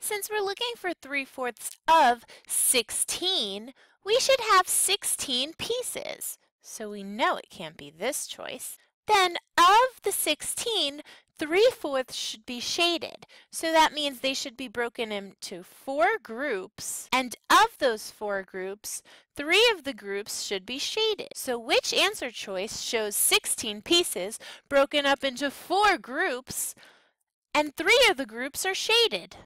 since we're looking for 3 fourths of 16, we should have 16 pieces. So we know it can't be this choice. Then of the 16, 3 fourths should be shaded. So that means they should be broken into four groups. And of those four groups, three of the groups should be shaded. So which answer choice shows 16 pieces broken up into four groups and three of the groups are shaded?